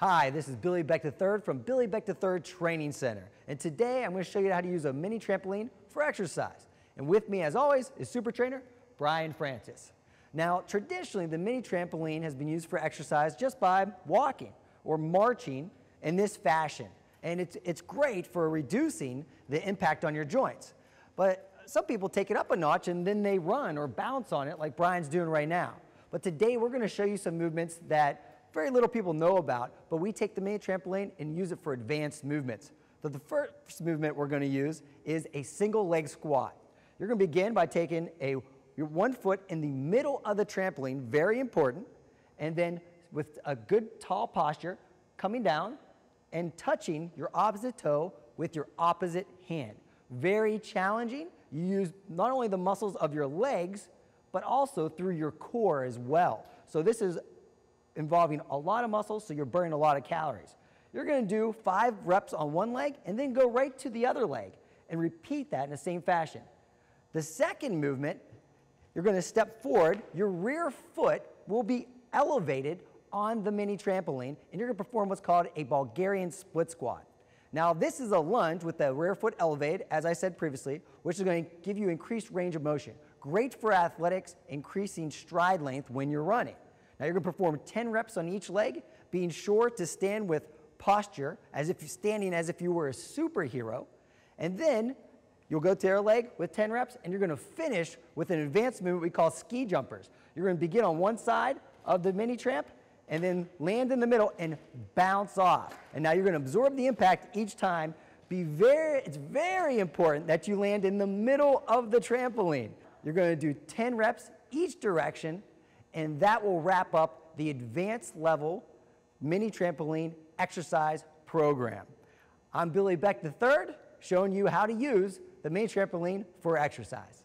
Hi, this is Billy Beck III from Billy Beck III Training Center. And today I'm going to show you how to use a mini trampoline for exercise. And with me, as always, is super trainer Brian Francis. Now, traditionally, the mini trampoline has been used for exercise just by walking or marching in this fashion. And it's, it's great for reducing the impact on your joints. But some people take it up a notch and then they run or bounce on it like Brian's doing right now. But today we're going to show you some movements that very little people know about, but we take the main trampoline and use it for advanced movements. So the first movement we're going to use is a single leg squat. You're going to begin by taking a, your one foot in the middle of the trampoline, very important, and then with a good tall posture, coming down and touching your opposite toe with your opposite hand. Very challenging. You use not only the muscles of your legs, but also through your core as well. So this is involving a lot of muscles, so you're burning a lot of calories. You're going to do five reps on one leg and then go right to the other leg and repeat that in the same fashion. The second movement, you're going to step forward. Your rear foot will be elevated on the mini trampoline, and you're going to perform what's called a Bulgarian split squat. Now, this is a lunge with the rear foot elevated, as I said previously, which is going to give you increased range of motion. Great for athletics, increasing stride length when you're running. Now you're going to perform 10 reps on each leg, being sure to stand with posture as if you're standing as if you were a superhero. And then you'll go to your leg with 10 reps and you're going to finish with an advanced movement we call ski jumpers. You're going to begin on one side of the mini tramp and then land in the middle and bounce off. And now you're going to absorb the impact each time. Be very, it's very important that you land in the middle of the trampoline. You're going to do 10 reps each direction and that will wrap up the advanced level mini trampoline exercise program. I'm Billy Beck III, showing you how to use the mini trampoline for exercise.